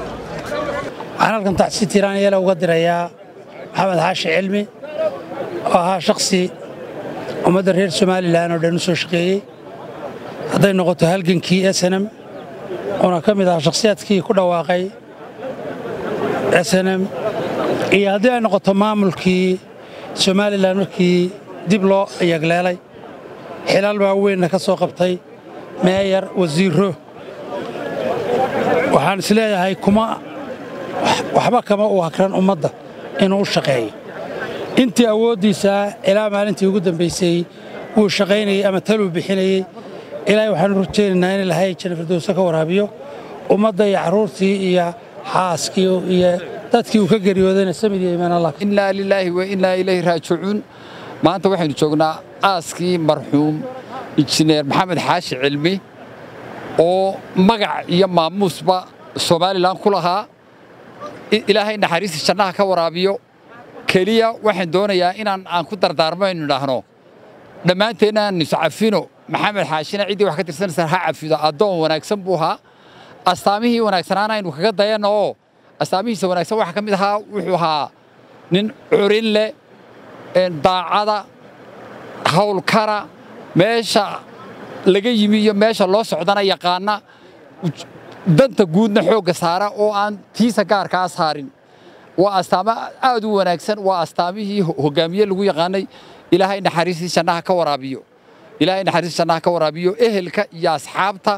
waxaan halkan tacsi tiraanyala uga dirayaa maxamed xaashi cilmi oo ahaa shakhsi ummadda reer somalilan oo dhan u soo shaqeeyey. Hadday noqoto halgankii snm uuna ka mid ahaa shakhsiyaadkii ku dhawaaqay snm iyo haddii ay noqoto maamulkii somalilan markii dib loo yagleelay xilaal waaweynna ka soo qabtay meeyar wasiiro waxaan is leeyahay kuma waxba kama u hakran ummadda inuu u shaqeeyo. Intii awooddiisaa ilaa maalintii ugu dambaysay wuu shaqaynayey ama taluu bixinayey ilaahay waxaanu rajaynaynaa in ilaahay janna firdowsa ka waraabiyo. Ummadda iyo carruurtii iyo xaaskii iyo dadkii uu ka geriyoodayna samid iyo allah. Innaa lilaahi wa innaa ilayhi raajicuun. Maanta waxaynu joognaa aaskii marxuum injineer maxamed xaashi cilmi oo magac iyo maamuusba somalilan ku lahaa. Ilaahay naxariista jannaha ka waraabiyo. Keliya waxaan doonayaa inaan aan ku dardaarmo aynu idhaahno. Dhammaanteenna aan iscafino maxamed xaashina ciddii wax ka tirsanaysa ha cafido. Addoon wanaagsan buu ahaa. Astaamihii wanaagsanaana aynu kaga dayanno. oo astaamihiisa wanaagsan waxaa ka mid ahaa wuxuu ahaa nin curin leh daacada hawlkara meesha laga yimi iyo meesha loo socdana yaqaana danta guudna xoogga saara oo aan tiisa gaarkaa saarin. Waa astaamo aad u wanaagsan waa astaamihii hogaamiye lagu yaqaanay ilaahay naxariistii jannaha ka waraabiyo. Ilaahay naxariistii jannaha ka waraabiyo ehelka iyo asxaabta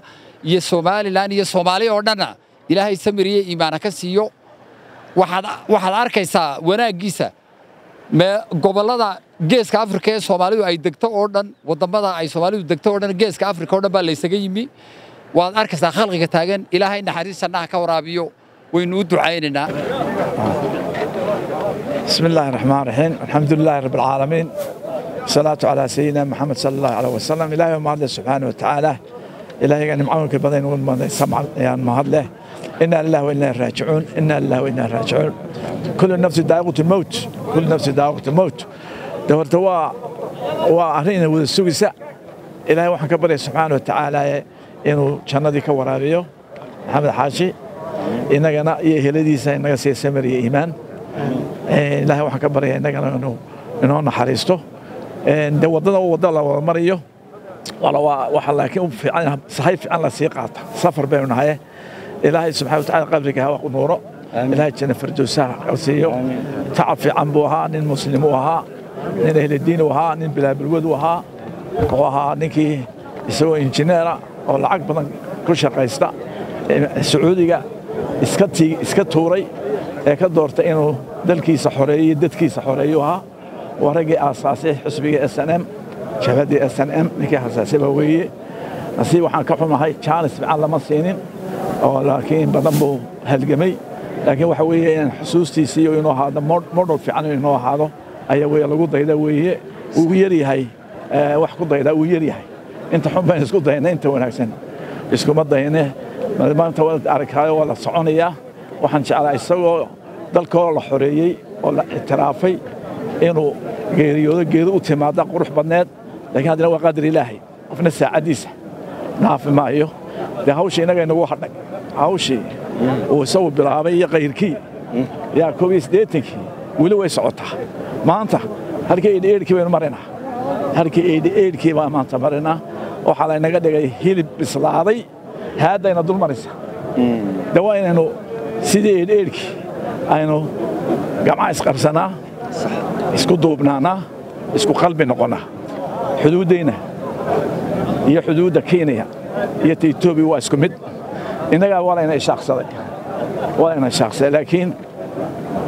iyo somalilan iyo soomaali oo dhanna ilaahay samiriye iimaana ka siiyo waxaad waxaad arkaysaa wanaaggiisa gobollada geeska afrika ee soomaalidu ay degto oo dhan wadamada ay soomaalidu degto oo dhan geeska afrika oo dhan baa laysaga yimi waad arkaysaa khalqiga taagan ilaahay naxariis jannaha ka waraabiyo waynu u ducaynaynaa بسم الله الرحمن الرحيم الحمد لله رب العالمين الصلاة على سيدنا محمد صلى الله عليه وسلم إلهي وما الله سبحانه وتعالى ilaahaygana macawinka badan ugu maday samcan ayaan mahad leh inaa lilah wainaa raajicuun inaa lilah wainaa raajicuun kullu nafsi daaqiqatu lmowt kullu nafsi daaqiqatu lmowt de horta waa waa arrin wada sugisa ilaahay waxaan ka baryay subxaana watacaala inuu jannadii ka waraabiyo maxamed xaashi innagana iyo eheladiisa inaga siiya samir iyo iimaan ilaahay waxaan ka baryaa innagana inuu inoo naxariisto de waddada wadda la wada marayo waxa laakiin u fiican sahay fiican la sii qaata. Safar baynu nahaye ilaahay subxana watacaala qabriga ha u nuuro. Ilaahay janna firdowsaha ha siiyo. Tacab fiican buu ahaa nin muslim uu ahaa nin ehladiin uu ahaa nin bilaabilwad uu ahaa wuxuu ahaa ninkii isagoo injineera oo lacag badan ku shaqaysta sacuudiga iska tuuray ee ka doortay inuu dalkiisa xoreeyo dadkiisa xoreeyu ahaa. Waa raggii aasaasay xusbiga s n m jabhaddii s n m ninkii aasaasay baa weeye. Nasiib waxaan ka xumahay jaanis fiican lama siinin oo laakiin badan buu halgamay. Laakiin waxa weeye inaan xusuustiisa iyo inuu ahaado modhol fiican inuu ahaado ayaa weye lagu dayda weeye. Wuu yaryahay wax ku daydaa wuu yaryahay inta xun baynu isku dayna inta wanaagsan. Iskuma dayne. Maanta waa aragkaayo waa la soconayaa waxaan jeclaa isagoo dalkoo la xoreeyey oo la ictiraafay inuu geeriyoodo geedo u timaada qurux badneed laakiin haddana waa qadar ilaahay qofna saacaddiisa naafi maayo. Dee hawshii innaga inagu hadhay. Hawshii uu isagu bilaabay iyo kayrkii yaa koob iyo siddeetankii weli way socotaa. Maanta halkii eedhi eedhkii baynu marinaa halkii eedhi eedhkii baa maanta marinaa waxaa laynaga dhigay hilib bislaaday. Haaddayna dul maraysa. De waa inaynu sidii eedheedhkii aynu gamca isqabsanaa isku duubnaanaa isku qalbi noqonnaa xuduuddayna iyo xuduudda kenya iyo ta waa isku mid. Innagaa waa layna ishaaqsaday waa layna ishaaqsaday laakiin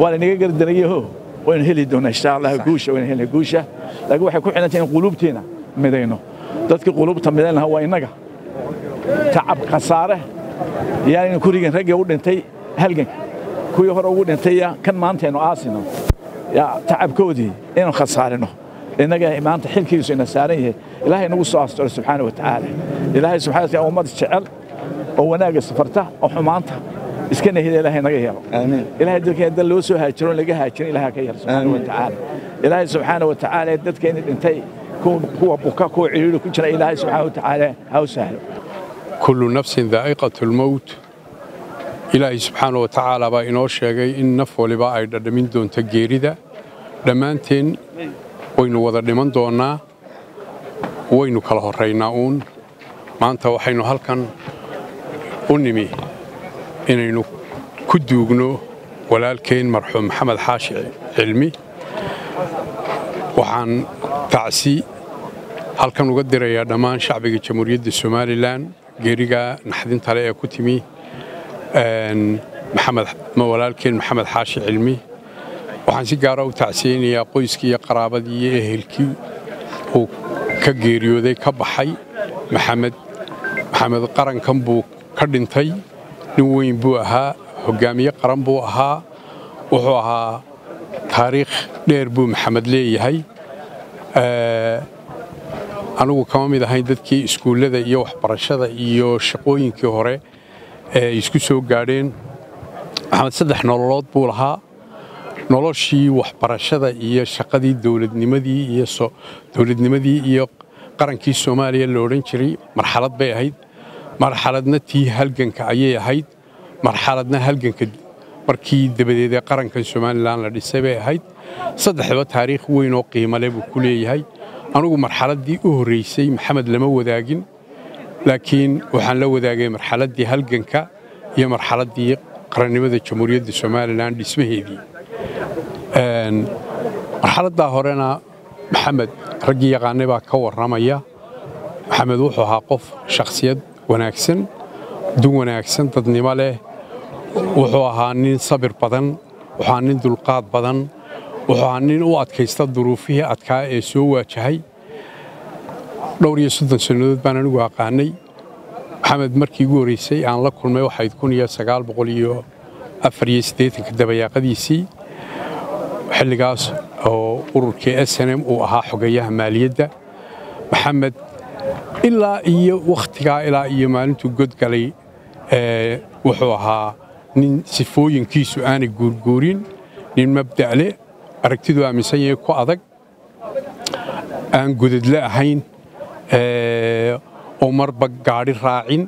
waa laynaga gardarayeho waynu heli doonaa insha allah guusha waynu heli guusha. Laakiin waxay ku xidhantahay in quluubteena midayno. Dadkii quluubta midayn waa innaga. Tacab khasaare yaanaynu ku rigin raggii u dhintay halganka kuwii hore ugu dhintaya kan maantaynu aasino. Tacabkoodii inaynu khasaarino innaga maanta xilkiisu ina saaran yahay ilaahay nagu soo asturo subxaana wa tacaala ilaahay subxana wataala ummad jecel oo wanaagga safarta oo xumaanta iska nahida ilaahay naga yeelo ilaahay dalkeena dal loo soo haajiro laga haajirin ilahay ka yeelo subxaana wa tacaala ilaahay subxaana wa tacaala dadkeenni dhintay kuwa buka kuwa ciriiri ku jira ilaahay subxaana wa tacaala ha u sahlo kullu nafsin daa'iqatu lmowt ilaahay subxaana wa tacaala baa inoo sheegay in naf waliba ay dhadhamin doonto geerida dhammaanteen waynu wada dhiman doonnaa waynu kala horraynaa uun. Maanta waxaynu halkan u nimi inaynu ku duugno walaalkeen marxuum maxamed xaashi cilmi. Waxaan tacsi halkan uga dirayaa dhammaan shacbiga jamhuuriyadda somalilan geeriga naxdinta le ee ku timi walaalkeen maxamed xaashi cilmi waxaan si gaara u tacsiyeynayaa qoyskii iyo qaraabadii iyo ehelkii uu ka geeriyooday ka baxay. Maxamed maxamed qarankan buu ka dhintay nin weyn buu ahaa hoggaamiye qaran buu ahaa. Wuxuu ahaa taariikh dheer buu maxamed leeyahay. Anigu kama mid ahayn dadkii iskuullada iyo waxbarashada iyo shaqooyinkii hore ee isku soo gaadheen. Maxamed saddex nololood buu lahaa noloshii waxbarashada iyo shaqadii dowladnimadii iyo dowladnimadii iyo qarankii soomaaliya la odhan jiray. Marxalad bay ahayd. Marxaladna tii halganka ayay ahayd. Marxaladna halganka markii dabadeed ee qarankan somalilan la dhisay bay ahayd. Saddexdaba taariikh weyn oo qiimo leh buu ku leeyahay. Anugu marxaladdii u horraysay maxamed lama wadaagin laakiin waxaan la wadaagay marxaladdii halganka iyo marxaladdii qarannimada jamhuuriyadda somalilan dhismaheedii marxaladdaa horena maxamed raggii yaqaanay baa ka warramaya. Maxamed wuxuu ahaa qof shakhsiyad wanaagsan dun wanaagsan dadnimo leh. Wuxuu ahaa nin sabir badan wuxuu ahaa nin dulqaad badan wuxuu ahaa nin u adkaysta duruufihii adkaa ee soo waajahay. Dhowr iyo soddon sannadood baan anigu aqaanay. Maxamed markii ugu horraysay aan la kulmay waxayd kun iyo sagaal boqol iyo afar iyo siddeetanka dabayaaqadiisii xilligaas oo ururkii s n m uu ahaa xogayaha maaliyadda maxamed ilaa iyo wakhtigaa ilaa iyo maalintuu godgalay wuxuu ahaa nin sifooyinkiisu aanay guurguurin nin mabda'le aragtidu aaminsan yahay ku adag aan gudadle ahayn oo marba gaadhi raacin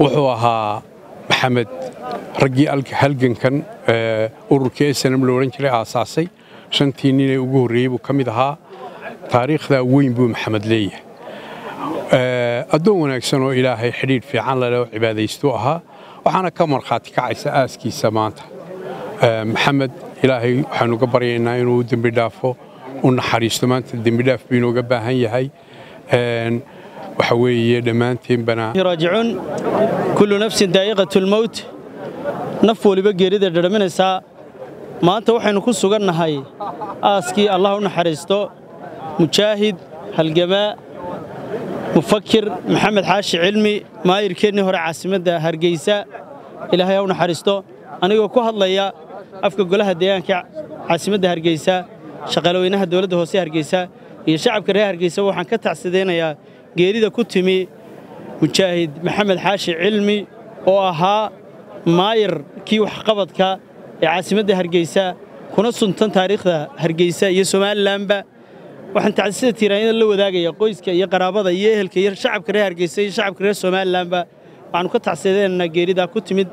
wuxuu ahaa maxamed raggii halgankan ururkii snm lo odhan jiray aasaasay. Shantii ninee ugu horreeyey buu ka mid ahaa. Taariikhdaa weyn buu maxamed leeyahay. Addoon wanaagsan oo ilaahay xidhiidh fiican lale oo cibaadaystuu ahaa waxaana ka markhaati kacaysa aaskiisa maanta. Maxamed ilaahay waxaanu ga baryaynaa inuu dembi dhaafo u naxariisto maanta dembidhaaf buu inooga baahan yahay waxa weeye dhammaanteenbana raajicuun kullu nafsin daa'iqatu lmowt naf weliba geerida dhadhaminaysaa maanta waxaynu ku sugannahay aaskii allah u naxariisto. Mujaahid halgamaa mufakir maxamed xaashi cilmi maayirkeennii hore caasimadda hargeysa. Ilaahay ha u naxariisto. Anigoo ku hadlaya afka golaha deegaanka caasimadda hargeysa shaqaalaweynaha dowladda hoose hargeysa iyo shacabka reer hargeysa waxaan ka tacsidaynayaa geerida ku timi mujaahid maxamed xaashi cilmi oo ahaa maayirkii waxqabadka ee caasimadda hargeysa kuna suntan taariikhda hargeysa iyo somalilanba waxaan tacsida tiiraanyada la wadaagaya qoyska iyo qaraabada iyo ehelka iyo shacabka reer hargeysa iyo shacabka reer somalilanba waxaanu ka tacsidaynaynaa geeridaa ku timid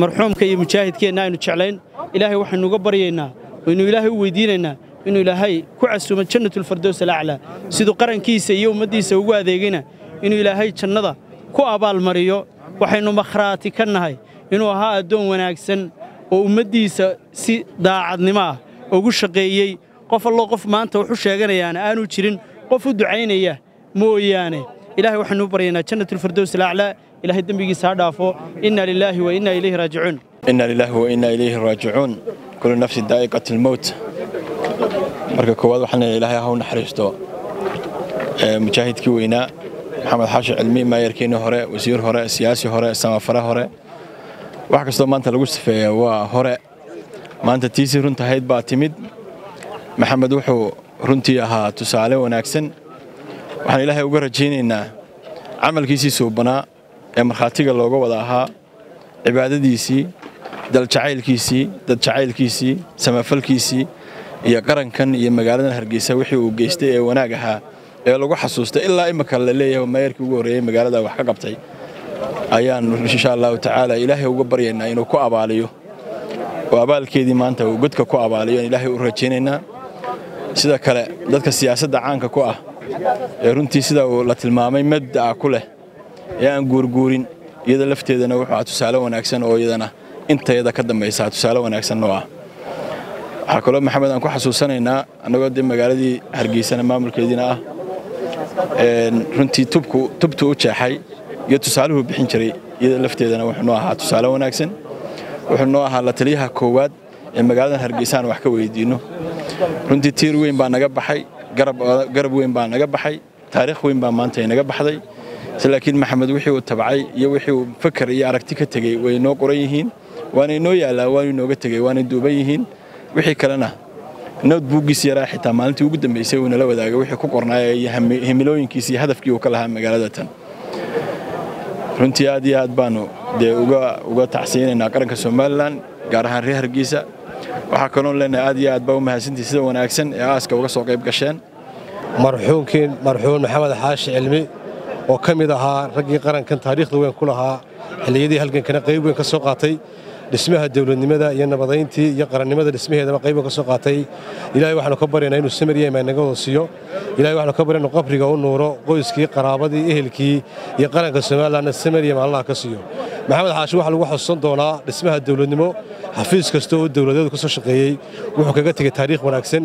marxuumka iyo mujaahidkeenna aynu jeclayn. Ilaahay waxaynu uga baryaynaa waynu ilaahay u weydiinaynaa inuu ilaahay ku casuumo jannatulfardows alaclaa siduu qarankiisa iyo ummaddiisa ugu adeegayna inuu ilaahay jannada ku abaalmariyo. Waxaynu makhraati ka nahay inuu ahaa addoon wanaagsan oo ummaddiisa si daacadnimo ah ugu shaqeeyey. Qof allo qof maanta wuxu sheeganayaana aanu jirin qof u ducaynaya mooyaane. Ilahay waxaynu u baryaynaa jannatulfardows alaclaa ilahay dembigiisa ha dhaafo. Inna lilaahi wa inna ilayhi raajicuun. Inna lilaahi wa inna ilayhi raajicuun. Kullu nafsi daa'iqat almowt marka koowaad waxaan leeyahay ilaahay ha u naxariisto mujaahidkii weynaa maxamed xaashi cilmi maayarkeennii hore wasiir hore siyaasi hore samafare hore. Wax kastoo maanta lagu sifeeya waa hore. Maanta tiisii runtahayd baa timid. Maxamed wuxuu runtii ahaa tusaale wanaagsan. Waxaan ilaahay uga rajaynaynaa camalkiisii suubanaa ee markhaatiga looga wada ahaa cibaadadiisii daljacaylkiisii dadjacaylkiisii samafalkiisii iyo qarankan iyo magaaladan hargeysa wixii uu geystay ee wanaag ahaa ee lagu xasuustay ilaa imika la leeyahay maayarkii ugu horreeyey magaalada wax ka qabtay. Ayaan insha allahu tacaala ilaahay uga baryaynaa inuu ku abaaliyo. Oo abaalkeedii maanta uu godka ku abaaliyo aan ilaahay u rajaynaynaa. Sida kale dadka siyaasadda caanka ku ah ee runtii sida uu la tilmaamay mabda'a ku leh ee aan guurguurin iyada lafteedana wuxuu ah tusaale wanaagsan oo iyadana intayada ka dambaysaa tusaale wanaagsan oo ah waxaa kaloo maxamed aan ku xasuusanaynaa annagoo dee magaaladii hargeysana maamulkeediina ah. Runtii tubtu u jeexay iyo tusaaluhu bixin jiray iyada lafteedana wuxuu ahaa tusaale wanaagsan. Wuxuu ahaa la taliyaha koowaad ee magaaladan hargeysa aan wax ka weydiinno runtii tiir weyn baa naga baxay garab weyn baa naga baxay taariikh weyn baa maanta inaga baxday. Laakiin maxamed wixii uu tabcay iyo wixii uu fakar iyo aragti ka tegey way noo qoran yihiin waanay noo yaallaa waanay nooga tegey waanay duuban yihiin wixii kalena notebookgiis yaraa xitaa maalintii ugu dambeysay uu nala wadaagay wixii ku qornaaya iyo himilooyinkiis iyo hadafkii uu ka lahaa magaalada tan. Runtii aad iyo aad baanu dee uga tacsiinaynaa qaranka somalilan gaar ahaan reer hargeysa. Waxaa kaloon leenahay aad iyo aad baa u mahadsantii sida wanaagsan ee aaska uga soo qayb gasheen. Marxuumkiin marxuum maxamed xaashi cilmi oo ka mid ahaa raggii qarankan taariikhda weyn ku lahaa xilliyadii halgankana qayb weyn ka soo qaatay dhismaha dowladnimada iyo nabadayntii iyo qarannimada dhismaheedaba qayb weyn ka soo qaatay. Ilahay waxaanu ka baryaynaa inuu samir iyo imaannagadoo siiyo. Ilahay waxaanu ka barya inuu qabriga u nuuro qoyskii qaraabadii ehelkii iyo qaranka somalilanna samir iyo maallaha ka siiyo. Maxamed xaashi waxaa lagu xusuusan doonaa dhismaha dowladnimo xafiis kasta oo dowladeedu ka shaqeeyey wuxuu kaga tegey taariikh wanaagsan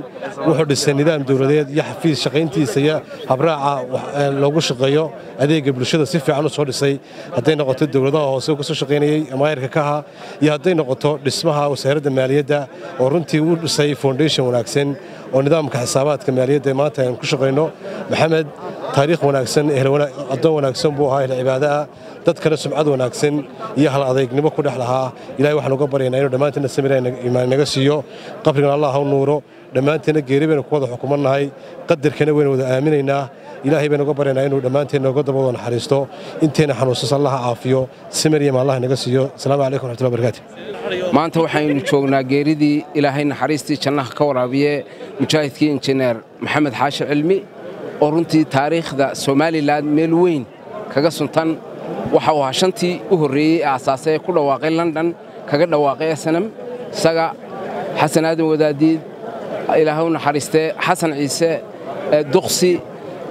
wuxuu dhisay nidaam dowladeed iyo xafiis shaqayntiisa iyo habraaca loogu shaqeeyo adeegga bulshada si fiican u dhisay. Hadday noqoto dowladaha hoose ka soo shaqaynayey amaayarka ka ahaa iyo hadday noqoto dhismaha wasaaradda maaliyadda oo runtii u dhisay foundation wanaagsan oo nidaamka xisaabaadka maaliyadda maanta aynu ku shaqayno maxamed taariikh wanaagsan addoon wanaagsan buu ahaa ehl cibaadaah dadkana sumcad wanaagsan iyo hal adaygnimo ku dhex lahaa. Ilahay waxaan uga baryaynaa inuu dhammaanteena samir naga siiyo. Qabrigana allah u nuuro. Dhammaanteena geeri baynu ku wada xukumannahay. Qadarkana waynu wada aaminaynaa ilaahay baynu uga baryaynaa inuu dhammaanteen nooga dabado naxariisto. Inteena xanuunsas allah ha caafiyo samir iyo maallaha naga siiyo. Asalaamu calaykum raxmatullahi barakaatu maanta waxaynu joognaa geeridii ilaahay naxariistii jannaha ka waraabiye mujaahidkii injineer maxamed xaashi cilmi oo runtii taariikhda somalilan meel weyn kaga suntan. Waxa uu ahaa shantii u horreeyey ee aasaasay ee ku dhawaaqay london kaga dhawaaqay snam isaga xasan aadan wadaadiid ilaahay u naxariistee xasan ciise duqsi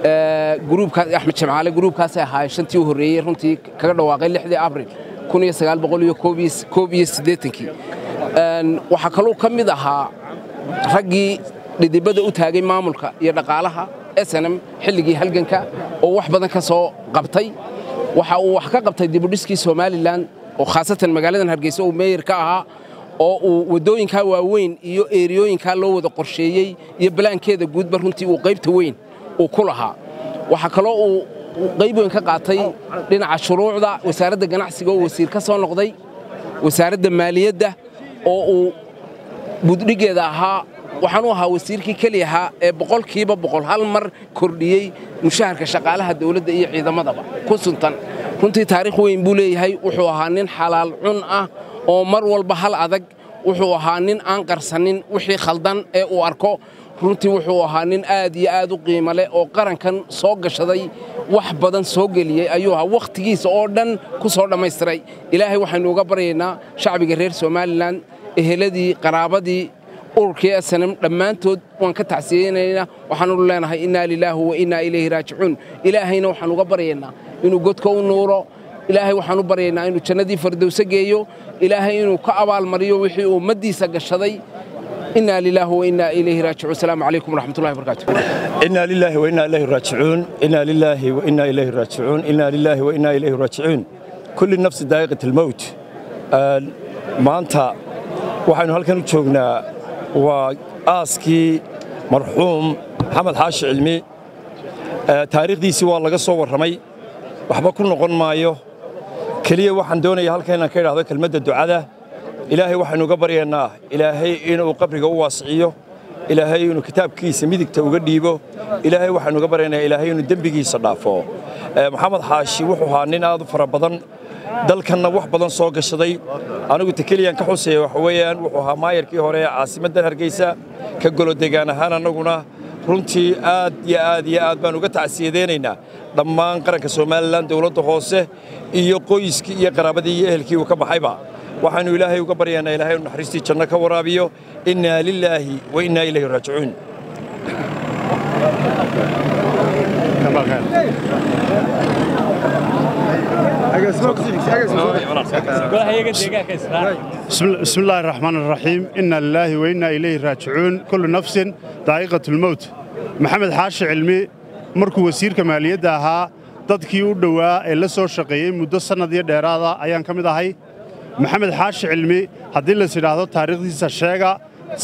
gruubkaas axmed jamcaale gruubkaasay ahaayeen shantii u horreeyey runtii kaga dhawaaqay lixdii abril kun iyo sagaal boqol iyo koob iyo siddeetankii waxaa kaluu ka mid ahaa raggii dhidibada u taagay maamulka iyo dhaqaalaha snm xilligii halganka oo wax badan ka soo qabtay. Waxa uu wax ka qabtay dibudhiskii somalilan oo khaasatan magaaladan hargeysa uu meeyar ka ahaa oo uu waddooyinkaa waaweyn iyo eeriyooyinkaa loo wada qorsheeyey iyo balaankeeda guudba runtii uu qaybta weyn uu ku lahaa. Waxaa kaloo uu qayb weyn ka qaatay dhinaca shuruucda wasaaradda ganacsiga oo wasiir ka soo noqday wasaaradda maaliyadda oo uu buddhigeeda ahaa waxaan u ahaa wasiirkii keli ahaa ee boqolkiiba boqol hal mar kordhiyey mushaharka shaqaalaha dawladda iyo ciidamadaba. Ku suntan runtii taariikh weyn buu leeyahay wuxuu ahaa nin xalaal cun ah oo mar walba hal adag wuxuu ahaa nin aan qarsanin wixii khaldan ee uu arko runtii wuxuu ahaa nin aad iyo aad u qiimo leh oo qarankan soo gashaday wax badan soo geliyey ayuu ahaa wakhtigiisa oo dhan ku soo dhammaystiray. Ilaahay waxaynu uga baryaynaa shacbiga reer somalilan eheladii qaraabadii ururkii snm dhammaantood waan ka tacsiyeynaynaa waxaanu leenahay innaa lilaahi wa innaa ilayhi raajicuun. Ilaahayna waxaan uga baryaynaa inuu godka u nuuro. Ilaahay waxaan u baryaynaa inuu jannadii fardowse geeyo. Ilaahay inuu ka abaalmariyo wixii uu ummaddiisa gashaday inaa lilaah wainaa ilayhi raajicuun asalaamu calaykum waraxmatullahi barakaatu inaa lilaahi wainaa ilayhi raajicuun inaa lilaahi wainaa ilayhi raajicuun inaa lilaahi wainaa ilayhi raajicuun kulli nafsi daa'iqat almowt maanta waxaynu halkan u joognaa waa aaskii marxuum maxamed xaashi cilmi. Taariikhdiisii waa laga soo warramay. Waxba ku noqon maayo. Keliya waxaan doonayaa halkan inaan ka idhaahdo kelmadda ducada ilaahay waxaynu uga baryaynaa. Ilaahay inuu qabriga u waasiciyo. Ilaahay inuu kitaabkiisa midigta uga dhiibo. Ilaahay waxaynu uga baryaynaa. Ilaahay inuu dembigiisa dhaafo. Maxamed xaashi wuxuu ahaa nin aad u fara badan. Dalkanna wax badan soo gashaday. Anigu tekeliyan ka xuseeya waxa weeyaan wuxuu ahaa maayarkii hore ee caasimaddan hargeysa ka golo degaan ahaan annaguna runtii aad iyo aad iyo aad baan uga tacsiyadeynaynaa dhammaan qaranka somalilan dowladda hoose iyo qoyskii iyo qaraabadii iyo ehelkii uu ka baxayba waxaannu ilaahay uga baryaynaa ilaahay inu naxariistii janno ka waraabiyo innaa lilaahi wa innaa ilayhi raajicuun بسم الله الرحمن الرحيم إن لله وإنا إليه راجعون كل نفس ذائقة الموت محمد حاشي علمي markuu wasiirka maaliyadda ahaa dadkii u dhowaa ee la soo shaqeeyey muddo sannadiyo dheeraada ayaan ka mid ahay maxamed xaashi cilmi haddii las idhaahdo taariikhdiisa sheega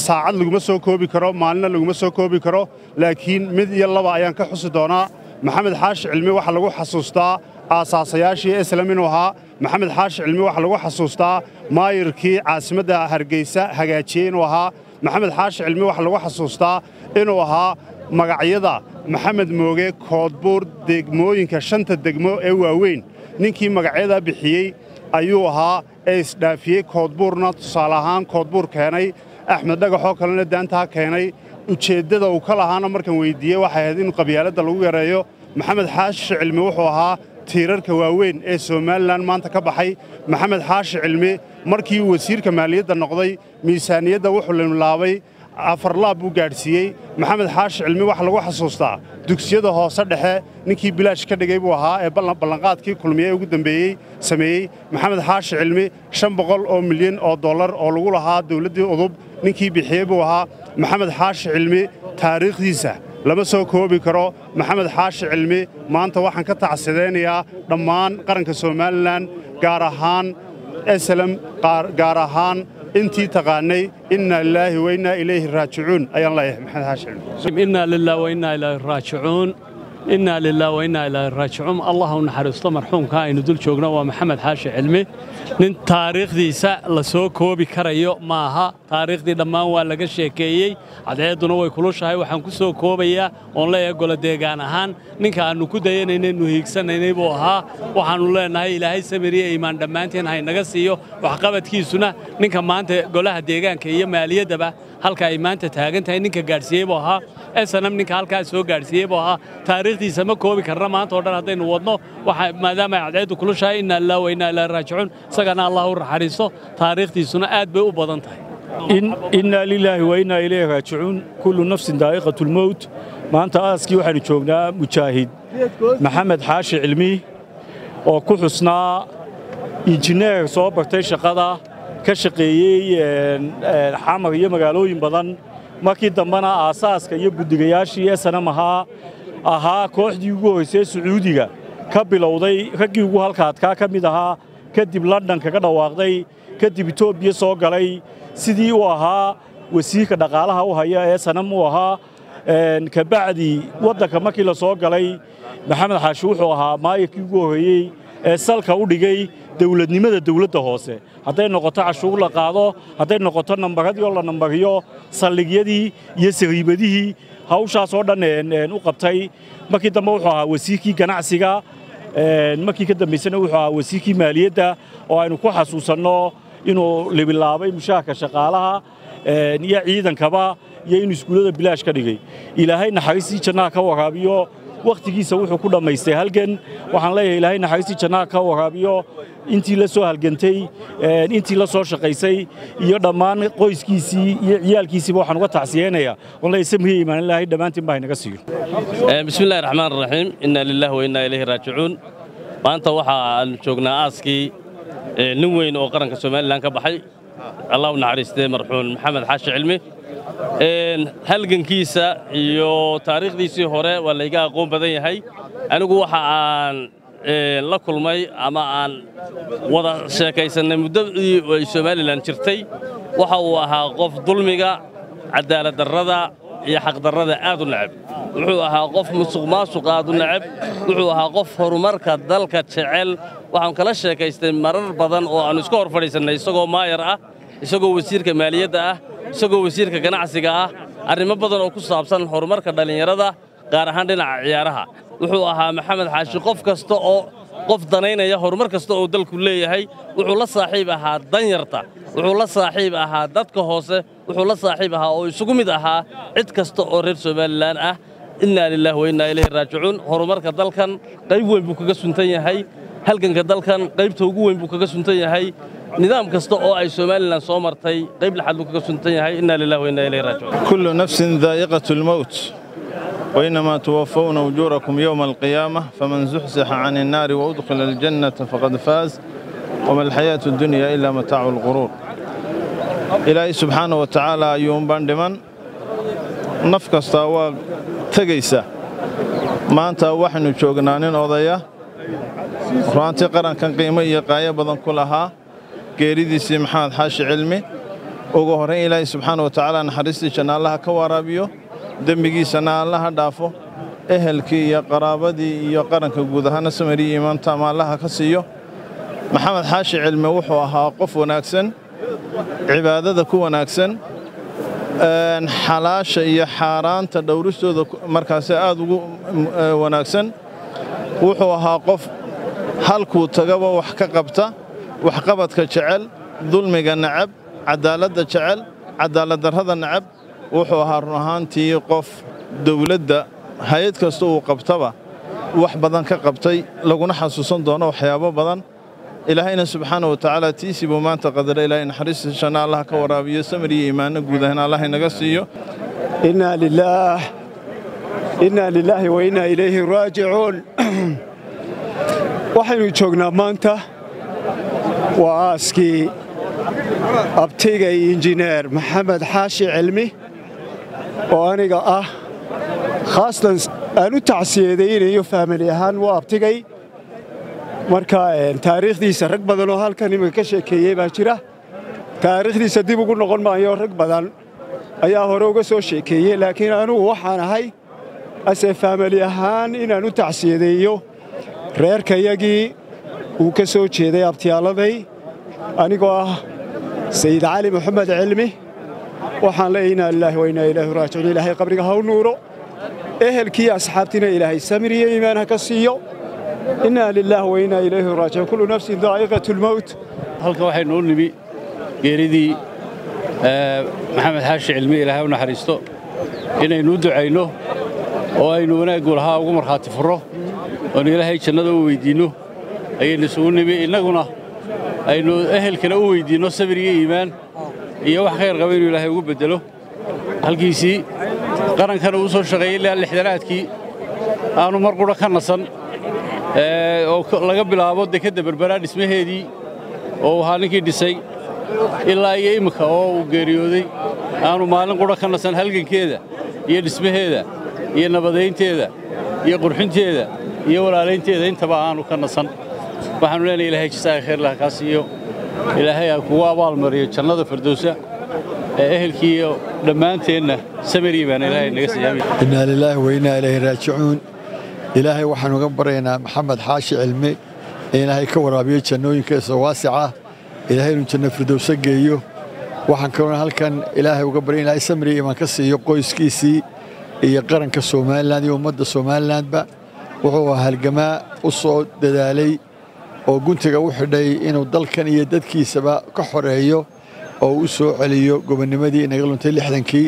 saacad laguma soo koobi karo maalina laguma soo koobi karo laakiin mid iyo laba ayaan ka xusi doonaa. Maxamed xaashi cilmi waxaa lagu xasuustaa aasaasayaashii eslam inuu ahaa. Maxamed xaashi cilmi waxaa lagu xasuustaa maayirkii caasimadda hargeysa hagaajiyey inuu ahaa. Maxamed xaashi cilmi waxaa lagu xasuustaa inuu ahaa magacyada maxamed mooge koodbuur degmooyinka shanta degmo ee waaweyn. Ninkii magacyadaa bixiyey ayuu ahaa ee isdhaafiyey koodbuurna tusaale ahaan koodbuur keenay axmed dhagaxoo kalena daantaa keenay. Ujeeddada uu ka lahaana markaan weyddiiyey waxay ahayd in qabyaaladda lagu yareeyo. Maxamed xaashi cilmi wuxuu ahaa tiirarka waaweyn ee somalilan maanta ka baxay. Maxamed xaashi cilmi markii uu wasiirka maaliyadda noqday miisaaniyadda wuxuu limlaabay afarlaab buu gaadhsiiyey. Maxamed xaashi cilmi waxaa lagu xasuustaa dugsiyada hoose dhexe ninkii bilaash ka dhigay buu ahaa ee ballanqaadkii kulmiye ee ugu dambeeyey sameeyey maxamed xaashi cilmi shan boqol oo milyan oo dollar oo lagu lahaa dawladdii udub. Ninkii bixiyey buu ahaa maxamed xaashi cilmi taariikhdiisa. Lama soo koobi karo maxamed xaashi cilmi maanta waxaan ka tacsidaynayaa dhammaan qaranka somalilan gaar ahaan eslem gaar ahaan intii taqaanay inna lilaahi wa innaa ilayhi raajicuun ayaan leeyahay maxamed xaashi innaa ilaahi raajicuun inna lillahi wa innaa ilaahi raajicuun allah naxariisto marxuumka aynu dul joogno waa maxamed xaashi cilmi. Nin taariikhdiisa la soo koobi karayo maaha. Taariikhdii dhammaan waa laga sheekeeyey. Cadceedduna way kulushahay waxaan ku soo koobayaa oon leeyahay golo deegaan ahaan. Ninka aannu ku dayanaynaynu hiigsanaynay buu ahaa. Waxaannu leenahay ilaahay samiriya iimaan dhammaanteen haynaga siiyo. Waxqabadkiisuna ninka maanta golaha deegaanka iyo maaliyaddaba halka ay maanta taagan tahay. Ninka gaadhsiiyey buu ahaa. Esanam ninka halkaa soo gaadhsiiyey buu ahaa taariikhdiisa ma koobi karna maanta oo dhan haddaynu wadno. Maadaama ay cadceeddu kulushahay inna lillahi wa innaa ilaahi raajicuun. Isagana allah u raxariisto taariikhdiisuna aad bay u badan tahay. Inna lilaahi wa innaa ilayhi raajicuun. Kullu nafsin daa'iqatulmowt maanta aaskii waxaannu joognaa mujaahid maxamed xaashi cilmi oo ku xusnaa injineer soo bartay shaqada ka shaqeeyey xamar iyo magaalooyin badan. Markii dambena aasaaska iyo guddigayaashii esanam ahaa ahaa kooxdii ugu horraysay sacuudiga ka bilowday raggii ugu halkaadkaa ka mid ahaa kadib london kaga dhawaaqday kadib etoobiya soo galay sidii uu ahaa wasiirka dhaqaalaha u haya ee sanam uu ahaa kabacdi waddanka markii la soo galay maxamed xaashi wuxuu ahaa maayirkii ugu horreeyey ee salka u dhigay dawladnimada dawladda hoose. Hadday noqoto cashuur la qaado hadday noqoto nambaradii oo la nambariyo saldhigyadii iyo sariibadihii hawshaasoo dhan u qabtay. Markii dambe wuxuu ahaa wasiirkii ganacsiga markii ka dambaysana wuxuu ahaa wasiirkii maaliyadda oo aynu ku xasuusanno inuu libilaabay mushaharka shaqaalaha iyo ciidankaba iyo inuu iskuullada bilaash ka dhigay. Ilaahay naxariistii jannaha ka waraabiyo. Wakhtigiisa wuxuu ku dhammaystay halgan. Waxaan leeyahay ilaahay naxariistii jannaha ka waraabiyo intii la soo halgantay intii la soo shaqaysay iyo dhammaan qoyskiisii iyo ciyaalkiisiiba waxaan uga tacsiyeynayaa samriya imaan ilaahay dhammaantiin baa inaga siiyo. Bismi illahi raxmaan raxiim inna lillahi wa innaa ilayhi raajicuun. Maanta waxa aanu joognaa aaskii nin weyn oo qaranka somalilan ka baxay. Allah u naxariistee marxuun maxamed xaashi cilmi. Halgankiisa iyo taariikhdiisii hore waa layga aqoon badan yahay. Anigu waxa aan la kulmay ama aan wada sheekaysannay muddadii ay somalilan jirtay. Waxa uu ahaa qof dulmiga cadaaladdarrada iyo xaqdarrada aad u necab wuxuu ahaa qof musuq maasuq aad u necab wuxuu ahaa qof horumarka dalka jecel. Waxaan kala sheekaystay marar badan oo aannu iska hor fadhiisannay isagoo maayar ah isagoo wasiirka maaliyadda ah isagoo wasiirka ganacsiga ah arrimo badan oo ku saabsan horumarka dhallinyarada gaar ahaan dhinaca ciyaaraha wuxuu ahaa maxamed xaashi. Qof kasta oo qof danaynaya horumar kasta oo dalku leeyahay wuxuu la saaxiib ahaa danyarta wuxuu la saaxiib ahaa dadka hoose wuxuu la saaxiib ahaa oo isugu mid ahaa cid kasta oo reer somalilan ah. Innaa lilaah wainaa ilayhi raajicuun. Horumarka dalkan qayb weyn buu kaga suntan yahay. Halganka dalkan qaybta ugu weyn buu kaga suntan yahay. Nidaam kasta oo ay somalilan soo martay qayb laxaad buu kaga suntan yahay. Innaa lilah wainaa ilayhi raajicuun. Kullu nafsin daa'iqatu lmowt وإنما توفون أجوركم يوم القيامة فمن زحزح عن النار وأدخل الجنة فقد فاز وما الحياة الدنيا إلا متاع الغرور إلهي سبحانه وتعالى يوم باندمان نفك استوى تجيسة ما أنت وحن شوقنانين أضيا رانتي قرن كان قيمة يقايا بدن كلها geeridiisii maxamed xaashi cilmi ugu horrayn ilaahay subxaana wa tacaala naxariistiisana allaha ka waraabiyo dembigiisana allaha dhaafo ehelkii iyo qaraabadii iyo qaranka guud ahaana samariya imaanta ama allaha ka siiyo maxamed xaashi cilmi wuxuu ahaa qof wanaagsan cibaadada ku wanaagsan xalaasha iyo xaaraanta dhowristooda markaasi aad ugu wanaagsan. Wuxuu ahaa qof halkuu tagaba wax ka qabta waxqabadka jecel dulmiga nacab cadaaladda jecel cadaaladdarrada nacab wuxuu ahaa run ahaantii qof dowladda hay'ad kasta uu qabtaba wax badan ka qabtay laguna xasuusan doono waxyaabo badan. Ilaahayna subxaana wa tacaala tiisii buu maanta qadara ilaahay naxariistiisana allah ka waraabiyo samir iyo iimaanno guud allah inaga siiyo. Innaa lilaah innaa lilaahi wa innaa ilayhi raajicuun. Waxaynu joognaa maanta waa aaskii abtigay injineer maxamed xaashi cilmi oo aniga ah khaastan aan u tacsiyadaynayo faamili ahaan waa abtigay. Marka taariikhdiisa rag badan oo halkan iminka ka sheekeeyey baa jira. Taariikhdiisa dib ugu noqon maayo rag badan ayaa hore uga soo sheekeeyey laakiin anugu waxaan ahay ase faamili ahaan inaan u tacsiyadeeyo reerkayagii uu ka soo jeeday abtiyaaladay anigoo ah sayid cali moxamed cilmi waxaan leeyahy inaa lilaahi wa innaa ilaahi ilaahay qabriga ha u nuuro. Ehelkii asxaabtiina ilaahay samir iyo iimaan ha ka siiyo. Innaa lilaahi wa innaa ilayhi raajicuun kullu nafsin daa'iqatu lmowt halkan waxaynu u nimi geeridii maxamed xaashi cilmi ilaahay u naxariisto inaynu u ducayno oo aynu wanaaggu lahaa ugu markhaati furro oonu ilaahay jannada u weyddiinno ayaynu isugu nimi innaguna aynu ehelkana u weyddiinno sabir iyo iimaan iyo wax khayr qaba inuu ilaahay ugu beddelo. Halkiisii qarankana uu soo shaqeeyey ilaa lixdanaadkii aanu mar qudha ka nasan oo laga bilaabo dekedda berberaa dhismaheedii oo ahaa ninkii dhisay ilaa iyo imminka oo uu geeriyooday aanu maalin qudha ka nasan halgankeeda iyo dhismaheeda iyo nabadaynteeda iyo qurxinteeda iyo walaalaynteeda. Intaba aanu ka nasan. Waxaanu leenahay ilaahay jisaaga khayrlah kaa siiyo ilaahay ha kugu abaalmariyo jannada firdowsa ee ehelkiiyo dhammaanteenna. Samarii baana ilaahay naga siyaami innaa lilaahi wa innaa ilayhi raajicuun. Ilaahay waxaanu uga baryaynaa maxamed xaashi cilmi ee ilaahay ka waraabiyo jannooyinkiisa waasica. Ilaahay inuu janno firdowsa geeyo. Waxaan kalona halkan ilaahay uga barya ilaahay samri imaan ka siiyo qoyskiisii iyo qaranka somalilan iyo ummadda somalilanba wuxuu halgamaa u soo dadaalay oo guntiga u xidhay inuu dalkan iyo dadkiisaba ka xoreeyo oo u soo celiyo gobonnimadii inaga luntay lixdankii.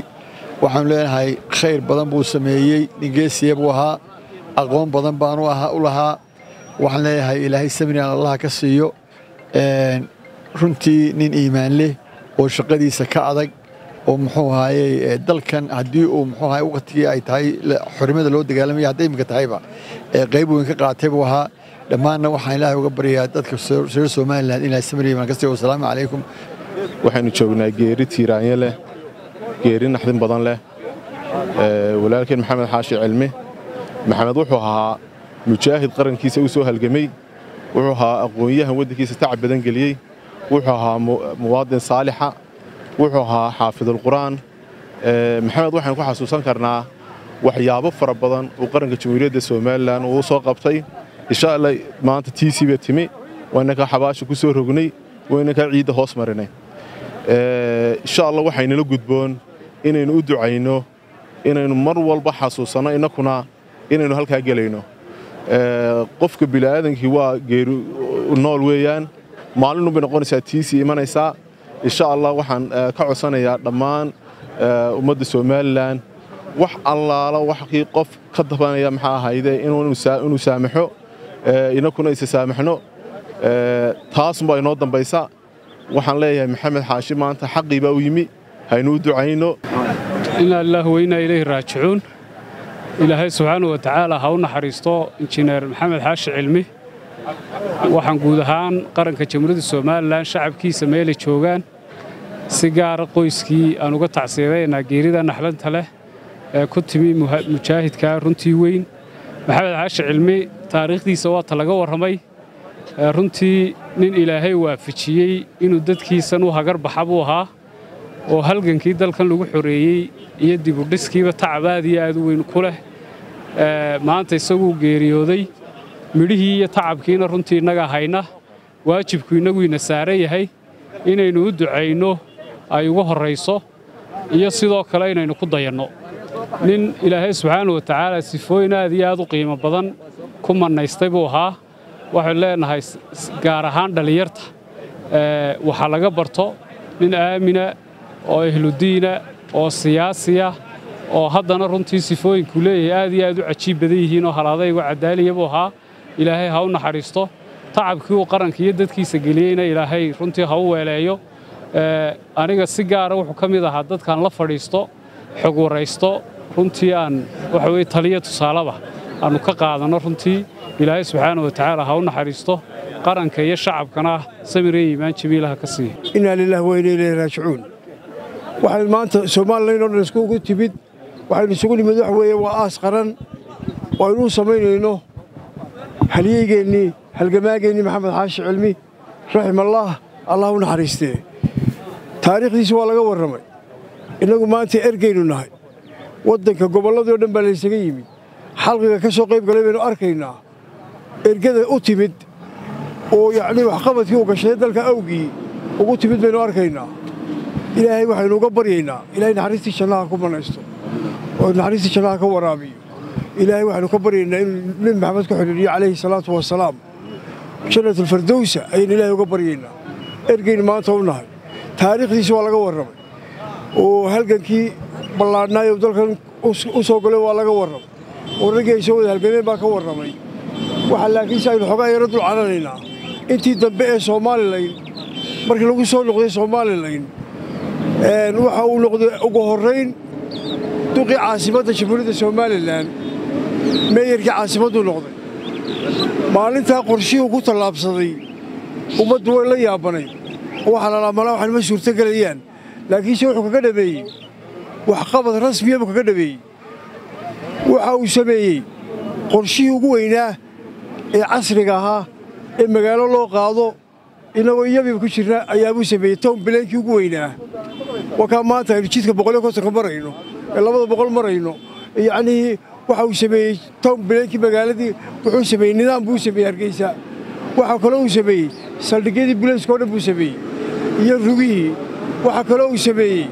Waxaanu leenahay khayr badan buu sameeyey ningeesiya buu ahaa aqoon badan baanu u lahaa. Waxaan leeyahay ilaahay samrian allaha ka siiyo runtii nin iimaan leh oo shaqadiisa ka adag oo muxuu ahaaye dalkan haddii uu muxuu ahaye waqtigii ay tahay xorimada loo dagaalamaya hadday iminka tahayba qayb weyn ka qaatay buu ahaa dhammaanna waxaan ilaahay uga baryayaa dadka reer somalilan ka siiyo wasalaamu calaykum. Waxaynu joognaa geeri tiiraanye leh geeri naxdin badan leh. Walaalkeen maxamed xaashi cilmi. Maxamed wuxuu ahaa mujaahid qarankiisa u soo halgamay. Wuxuu ahaa aqoon-yahan waddankiisa tacab badan geliyey. Wuxuu ahaa muwaadin saalixa. Wuxuu ahaa xaafidulqur'aan maxamed waxaynu ku xasuusan karnaa waxyaabo fara badan uu qaranka jamhuuriyadda somalilan uu soo qabtay insha alla maanta tiisiiba timi. Waynankaa xabaasha ku rognay waynankaa ciidda hoos marinay. Insha allah waxaynala gudboon inaynu u ducayno inaynu mar walba xasuusanno innakuna inaynu halkaa gelayno. Qofka bini'aadankii waa geeri nool weeyaan. Maalin bay noqonaysaa tiisii imanaysaa. Insha allah waxaan ka codsanayaa dhammaan ummadda somalilan wax allaala waxkii qof ka dabanaya maxaa ahayde inuu saamaxo inakuna isa saamaxno taasunbaa inoo dambaysa. Waxaan leeyahay maxamed xaashi maanta xaqii baa u yimi. Haynuu ducayno. Inaa lilaahi wainaa ilayhi raajicuun. Ilaahay subxaanau wa tacaala ha u naxariisto injineer maxamed xaashi cilmi. Waxaan guud ahaan qaranka jamhuuriyadda somalilan shacabkiisa meelay joogaan. Si gaara qoyskii aan uga tacsiidaynaa geerida naxlanta leh ee ku timi mujaahidka runtii weyn maxamed xaashi cilmi taariikhdiisa waata laga warramay. Runtii nin ilaahay waafajiyey inuu dadkiisan u hagar baxa buu ahaa oo halgankii dalkan lagu xoreeyey iyo dibudhiskiiba tacab aad u weyn ku leh. Maanta isaguu geeriyooday midhihii iyo tacabkiina runtii innagaa hayna waajibku innagu ina saaran yahay inaynu u ducayno ay ugu horrayso iyo sidoo kale inaynu ku dayanno nin ilaahay subxaana wa tacaala sifooyin aad iyo aad u qiimo badan ku mannaystay buu ahaa. Waxaynu leenahay gaar ahaan dhallinyarta waxaa laga barto nin aamina oo ehludiina oo siyaasiya oo haddana runtii sifooyinku leeyahay aad iyo aad u cajiib badan yihiin oo halaadaygu cadaaliya buu ahaa. Ilaahay ha u naxariisto. Tacabkii uu qaranka iyo dadkiisa geliyeyna ilaahay runtii ha u weeleeyo. Aniga si gaara wuxuu ka mid ahaa dadkaan la fadhiisto xog waraysto runtii aan waxa weye taliya tusaalaba aannu ka qaadanno runtii. Ilaahay subxaana wa tacaala ha u naxariisto qaranka iyo shacabkana samiree iimaan jamiilaha ka siiya. Inaa lilah weyna ilayhi raajicuun. Waxaynu maanta somalilan oo dhan iskugu timid waxaynu isugu nimid wax weeye waa aas qaran oo aynu samaynayno haliyeygeennii halgamaageennii maxamed xaashi cilmi raximallaah allah u naxariistee. Taariikhdiisa waa laga warramay innagu maanta ergaynu nahay. Waddanka gobolladii o dhan baa laysaga yimid xalqiga ka soo qayb galay baynu arkaynaa. Ergada u timid oo yacnii waxqabadkii u gashaday dalka awgii ugu timid baynu arkaynaa. Ilaahay waxaynu uga baryaynaa. Ilaahay naxariistii jannaha ku banaysto. Oo naxariistii jannaha ka waraabiyo. Ilaahay waxaynu ka baryaynaa inuu nebi maxamed ku xidhiidhiyo calayhi salaatu wasalaam jannatulfardowsa ayaynu ilaahay uga baryaynaa. Ergaynu maanta u nahay. Taariikhdiisa waa laga warramay oo halgankii ballaadhnaayo dalkan u soo galay waa laga warramay oo raggii ay wada halgameen baa ka warramay. Waxaa laakiinse aynu xogaa yaro dul caranaynaa intii dambe ee soomalilan markii lagu soo noqday somalilan waxa uu noqday ugu horrayn duqii caasimadda jamhuuriyadda somalilan meeyarkii caasimadduu noqday. Maalintaa qorshihuu ku tallaabsaday ummaddu way la yaabanay. Waxaa lalaa malaa waxan ma suurtogelayaan laakiinse wuxuu kaga dhameeyey waxqabad rasmiya buu kaga dhameeyey waxa uu sameeyey qorshihii ugu weynaa ee casriga ahaa ee magaalo loo qaado. Innagoo iyabiba ku jirna ayaabuu sameeyey town bileenkii ugu weynaa wakaa maanta aynu jidka boqolyo kontonka marayno ee labada boqol marayno. Yacnii waxa uu sameeyey town bileenkii magaaladii wuxuu sameeyey nidaam buu sameeyey hargeysa. Waxaa kaloo uu sameeyey saldhigyadii bulayska o dhan buu sameeyey. Iyo rugihii waxaa kaloo uu sameeyey.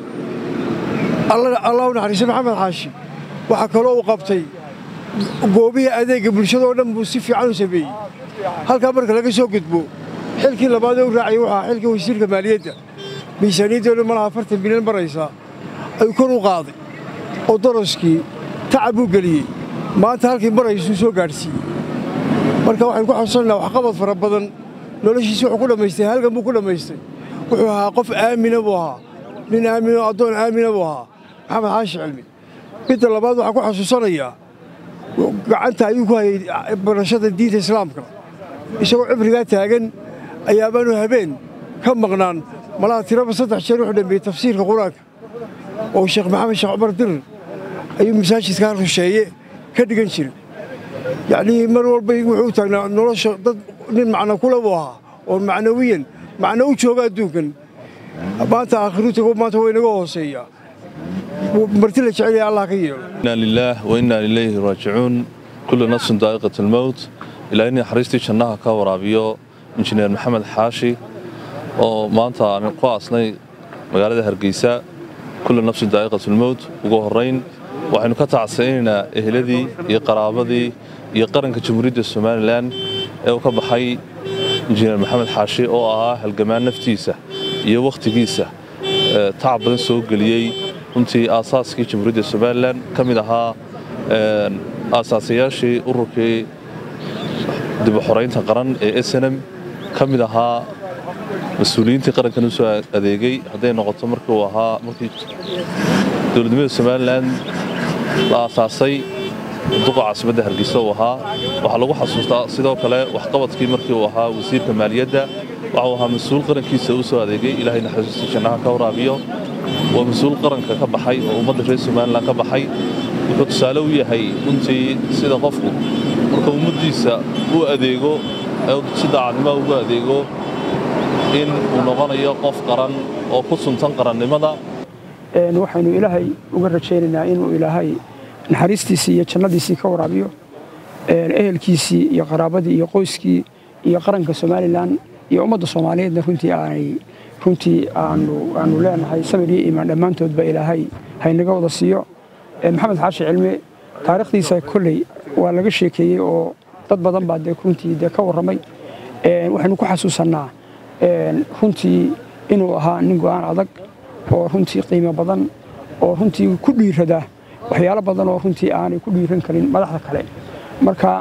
Allah u maxamed xaashi. Waxaa kaloo uu qabtay. Goobihii adeegga bulshada oo dhan buu si fiican u sameeyey. Halkaa marka laga soo gudbo xilkii labaad ee u raacayay ahaa xilkii wasiirka maaliyadda. Miisaaniyaddeedu malaha afartan bilyan maraysaa ayuu kor u qaaday. Oo daraskii tacab buu geliyey. Maanta halkii maraysuu soo gaadhsiiyey. Marka waxaynu ku xasuusanaynaa waxqabad fara badan. Noloshiisi wuxuu ku dhammaystay halgan buu ku dhammaystay wuxuu ahaa qof aamina buu ahaa nin aamino addoon aamina buu ahaa maxamed xaashi cilmi midda labaad waxaan ku xasuusanayaa gacanta ayuu ku hayay barashada diinta islaamka isagoo cibrigaa taagan ayaabaanu habeen ka maqnaan malaha tiraba saddex jeer wuxuu dhammeeyey tafsiirka qur'aanka oo sheekh maxamed sheekh cumar dirir ayuu masaajidkaa rusheeye ka dhigan jiray yacnii mar walba wuxuu u taagnaa nolosha dad nin macno kule buu ahaa oo macnawiyan macno u jooga adduunkan maanta aakhiru tago maanta waa inaga hooseeyaa marti la jecelaya allah ka yeelo inna lilaah wa innaa ilayhi raajicuun kullu nafsin daa'iqat almowt ilaahay nin naxariistii jannaha ka waraabiyo injineer maxamed xaashi oo maanta aan ku aasnay magaalada hargeysa. Kullu nafsin daa'iqat almowt ugu horrayn waxaynu ka tacsaynaynaa eheladii iyo qaraabadii iyo qaranka jamhuuriyadda somalilan ee uu ka baxay injineer maxamed xaashi oo ahaa halgamaan naftiisa iyo wakhtigiisa tacab badan soo geliyey runtii aasaaskii jamhuuriyadda somalilan ka mid ahaa aasaasayaashii ururkii dibuxoraynta qaran ee snm ka mid ahaa mas'uuliyiintii qarankan u adeegay hadday noqoto markii uu ahaa markii dowladnimada somalilan la aasaasay duqa caasimadda hargeysa uu ahaa waxaa lagu xasuustaa sidoo kale waxqabadkii markii uu ahaa wasiirka maaliyadda. Waxa uu ahaa mas'uul qarankiisa u soo adeegay ilaahay naxariista jannaha ka waraabiyo. Waa mas'uul qaranka ka baxay oo ummadda reer somalilan ka baxay. Wuxuu tusaale u yahay runtii sida qofku marka ummaddiisa u adeego si daacadnimo ugu adeego in uu noqonayo qof qaran oo ku suntan qarannimada. Waxaynu ilaahay uga rajaynaynaa inuu ilaahay naxariistiisii iyo jannadiisii ka waraabiyo ehelkiisii iyo qaraabadii iyo qoyskii iyo qaranka somalilan iyo ummadda soomaaliyeedna runtii aanay runtii aanu leenahay samir iyo iimaan dhammaantoodba ilaahay haynaga wada siiyo. Maxamed xaashi cilme taariikhdiisa kolley waa laga sheekeeyey oo dad badan baa dee runtii dee ka warramay. Waxaynu ku xasuusannaa runtii inuu ahaa nin go'aan adag oo runtii qiimo badan oo runtii ku dhiirada waxyaalo badan oo runtii aanay ku dhiiran karin madaxda kale. Marka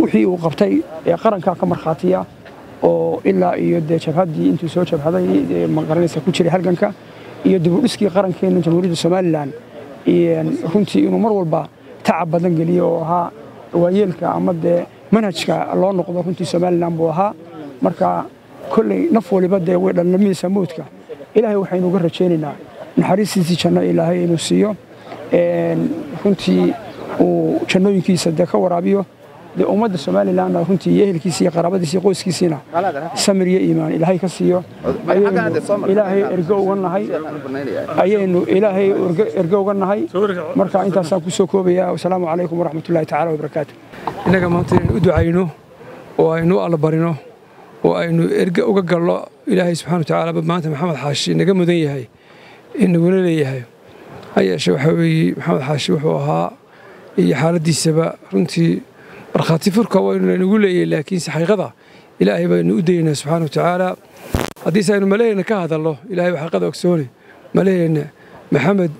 wixii uu qabtay ee qarankaa ka markhaatiya oo ilaa iyo dee jabhaddii intuu soo jabhaday maqaranaysa ku jiray halganka iyo dibudhiskii qarankeenna jamhuuriyadda somalilan runtii inuu mar walba tacab badan geliyo oo ahaa waayeelka ama dee manhajka loo noqdo runtii somalilan buu ahaa. Marka kolley naf waliba dee way dhalnimadiisa mowdka ilaahay waxaynu uga rajaynaynaa naxariistiisii janno ilaahay inuu siiyo runtii uu jannooyinkiisa dee ka waraabiyo dee ummadda somalilanna runtii iyo ehelkiisa iyo qaraabadiisa iyo qoyskiisiina samir iyo iimaan ilaahay ka siiyo. Ayaynu ilaahay ergo uga nahay. ayaynu ilaahay ergo uga nahay. Marka intaasaan ku soo koobayaa wasalaamu calaykum waraxmatullahi tacaala wabarakaatu innaga maanta inaynu u ducayno oo aynu alla barino oo aynu erge uga gallo ilaahay subxana watacaala maanta maxamed xaashi naga mudan yahay inaguna leeyahay ha yeeshe waxaa weeye maxamed xaashi wuxuu ahaa iyo xaaladdiisaba runtii markhaati furka waynu nagu leeyahay laakiinse xaqiiqada ilaahay baynu u daynaa subxaana watacaala haddiise aynu malaheyna ka hadallo ilahay waa xaqiiqada ogsoone malaheyna maxamed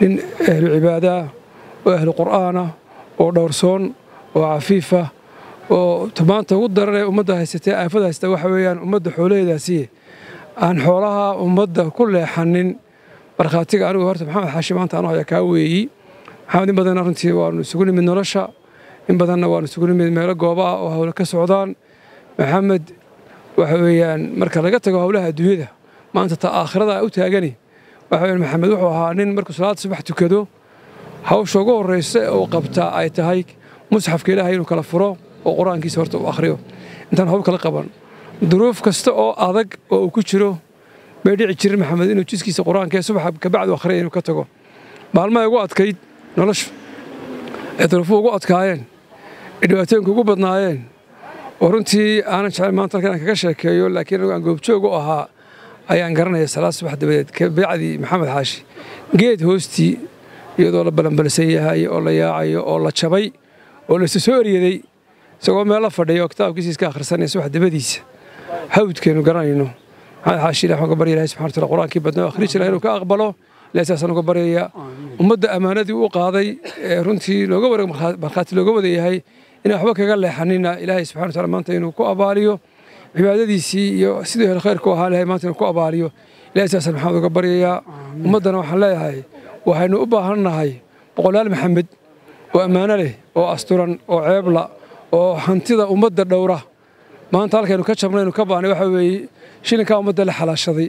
nin ahlu cibaadaa oo ahlu qur'aana oo dhowrsoon oo cafiifa oo maanta ugu daranee ummadda haysatee aafada haysta waxa weeyaan ummadda xoolaheedaasi aan xoolaha ummadda ku leexanin markhaatiga anigu horta maxamed xaashi maanta anu haya kaa weeyi. Maxamed in badanna runtii waanu isugu nimid nolosha in badanna waanu isugu nimid meelo gooba oo hawle ka socdaan. Maxamed waxa weeyaan marka laga tago howlaha adduunyada maanta ta aakhirada u taagani waxa weyaan maxamed wuxuu ahaa nin markuu salaada subax tukado hawsha ugu horraysa uu qabtaa ay tahay musxafka ilaahay inuu kala furo oo qur'aankiisa horta uu akhriyo. Intaan hawl kala qaban duruuf kasta oo adag oo uu ku jiro may dhici jirin maxamed inuu jiskiisa qur'aanka ee subaxa kabacdu akhriya inuu ka tago. Maalmahay ugu adkayd nolosha ee duruufuhu ugu adkaayeen? Ee dhibaatooyinka ugu badnaayeen? Oo runtii aanan jeclay maanta halkan kaga sheekeeyo laakiin anigu aan goobjoog u ahaa ayaan garanaya salaad subax dabadeed kabacdii maxamed xaashi. Geed hoostii iyadoo la balanbalsan yahay oo la yaacayo oo la jabay oo la soo eryaday isagoo meel la fadhiya oo kitaabkiisa iska akhrisanaya subax dabadiisa. Hawdkeenu garanayno maxamed xaashi ilahi waxaan ka barya ilahi subxana wataala qur'aankii badnaa akhri jira inuu ka aqbalo ilahi saasaan uga baryaya ummadda ammaanadii u qaaday ee runtii looga wada markhaati looga wada yahay inaan waxba kaga leexanina ilaahay subxana wataala maanta inuu ku abaaliyo cibaadadiisii iyo sidii hore khayrku ahaa lahay maanta inuu ku abaaliyo saasaan maxamed uga baryayaa ummaddana waxaan leeyahay waxaynu u baahannahay boqolaal maxamed oo ammaano leh oo asturan oo ceebla oo hantida ummadda dhowra maanta halkaynu ka jabnaynu ka baanay waxa weeye shilinkaa ummadda la xalaashaday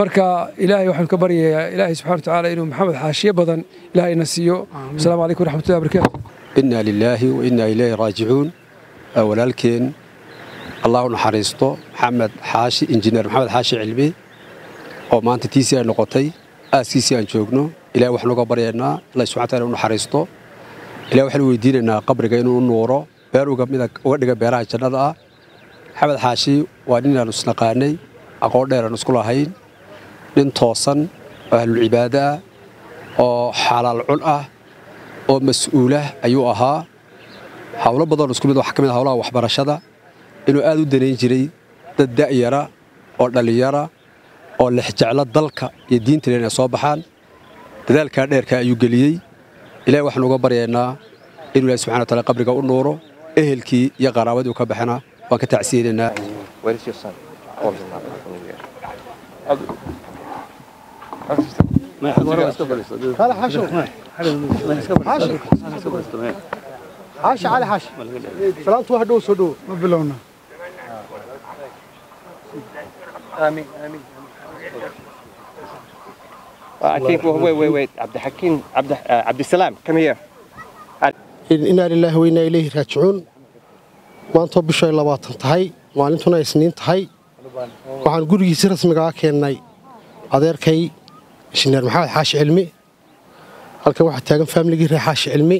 marka ilaahay waxaanu ka baryayaa ilaahay subxana watacaala inuu maxamed xaashiye badan ilaahayna siiyo. Asalaamu calaykum waraxmatullahi wabarakaatu inaa lilaahi wa innaa ilayhi raajicuun walaalkeen allah u naxariisto maxamed xaashi injineer maxamed xaashi cilmi. Oo maanta tiisii ay noqotay aaskiisii aan joogno. Ilahay waxaanu uga baryaynaa allah subxana wataala u naxariisto ilahay waxaanu weydiinaynaa qabriga inuu u nuuro. Beer uga mida uga dhiga beeraha jannada ah maxamed xaashi waa nin aanu isnaqaanay aqoon dheer aan isku lahayn nin toosan oo ahlulcibaado ah oo xalaal cun ah oo mas'uulah ayuu ahaa. Hawlo badan isku mid waxaa ka mid ah hawlaha waxbarashada inuu aad u danayn jiray dad da'yara oo dhallinyara oo lexjeclo dalka iyo diinta inay soo baxaan. Dadaalkaa dheerka ayuu geliyey. Ilahay waxaanu uga baryaynaa inuu ilahi subxana wataala qabriga u nuuro ehelkii iyo qaraabadii uu ka baxana waan ka tacsiyeynaynaa حاش علي حاش سلامت واحد دو سدو ما بلونا آمين آمين I think wait wait wait عبد الحكيم عبد عبد السلام come here. إنا لله وإنا إليه راجعون. Maanta bishay labaatan tahay maalintuna isniin tahay. Waxaan gurigiisi rasmiga ah keennay adeerkay injineer maxamed xaashi cilmi. Halkan waxaa taagan faamiligii reer xaashi cilmi.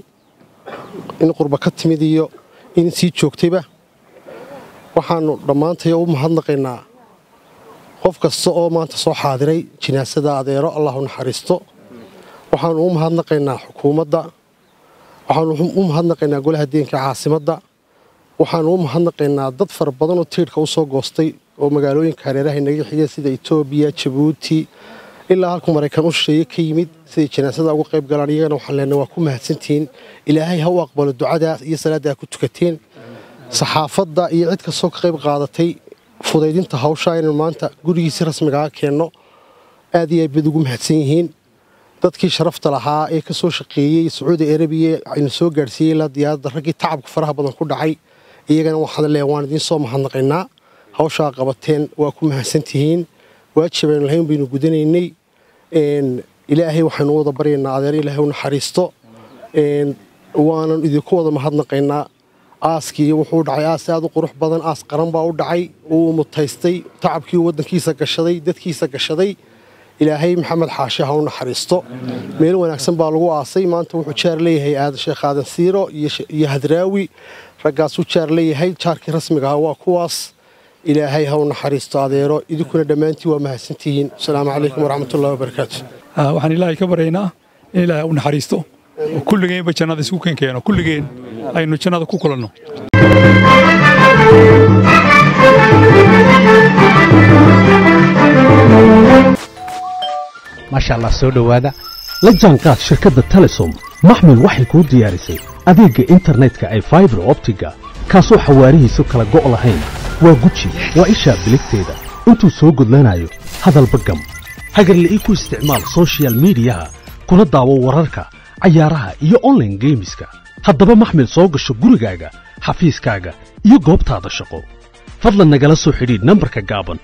In qurba ka timid iyo in sii joogtayba waxaannu dhammaantay u mahadnaqaynaa qof kasta oo maanta soo xaadiray jinaasada adeero allahu naxariisto. Waxaannu u mahadnaqaynaa xukuumadda. Waxaannu u mahadnaqaynaa golaha deenka caasimadda waxaannu u mahadnaqaynaa dad fara badan oo tiidhka u soo goostay oo magaalooyinka hareeraha inaga xigeen sida etoobiya jabuuti ilaa halku maraykan u shisheeye ka yimid siday janaasada uga qayb galaan. Iyagana waxaan leenahay waa ku mahadsantihiin ilaahay ha u aqbalo ducadaas iyo salaadda ku tukateen. Saxaafadda iyo cid kastoo ka qayb qaadatay fudaydinta hawsha inaynu maanta gurigiisi rasmigaa keenno aad iyo aad ugu mahadsan yihiin. Dadkii sharafta lahaa ee ka soo shaqeeyey sacuudi arabiya aynu soo gaadhsiiyey ilaa diyaaradda raggii tacabka faraha badan ku dhacay iyagana waxaan leeyahay waan idiin soo mahadnaqaynaa. Hawshaa qabateen waa ku mahadsantihiin. Waajibaynu lahayn baynu gudanaynay. Ilaahay waxaynu wada baryaynaa adeer ilaahay u naxariisto waanan idinku wada mahadnaqaynaa. Aaskii wuxuu dhacay aas aad u qurux badan aas qaran baa u dhacay. Uu mutaystay tacabkii waddankiisa gashaday dadkiisa gashaday. Ilaahay maxamed xaashi ha u naxariisto meel wanaagsan baa lagu aasay. Maanta wuxuu jaar leeyahay aadan sheekh aadan siiro iyo hadraawi raggaasuu jaar leeyahay jaarkii rasmiga ahaa waa kuwaas ilaahay ha u naxariisto adeero. Idinkuna dhammaantiin waa mahadsantihiin. Asalaamu calaykum waraxmatullahi wabarakaatu waxaan ilaahay ka baryaynaa in ilaahay u naxariisto. Oo kulligeenba jannada isku keenkeeno kulligeen aynu jannada ku kulanno. Maasha allah soo dhowaada la jaanqaad shirkadda telesom. Maxmil waxay kuu diyaarisay adeegga internetka ay faibar optiga kaasoo xawaarihiisu kala go' lahayn. Waa guji waa ishaa biligteeda. Intuu soo gudlanayo hadalba gam hagarle ii ku isticmaal soshiyal miidiyaha kuna daawo wararka cayaaraha iyo onlaine geemiska haddaba maxmil soo gasho gurigaaga xafiiskaaga iyo goobtaada shaqo. Fadlan nagala soo xidhiidh nambarka gaaban